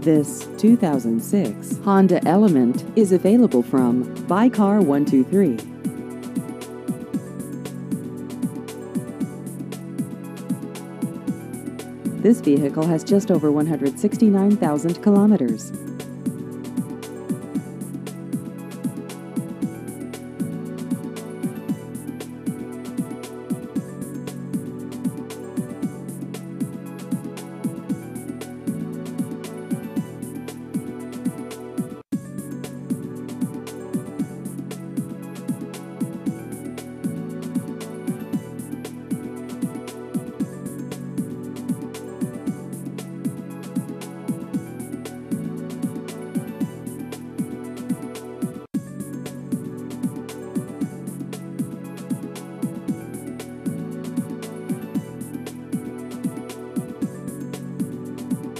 This 2006 Honda Element is available from Buy Car 123. This vehicle has just over 169,000 kilometers.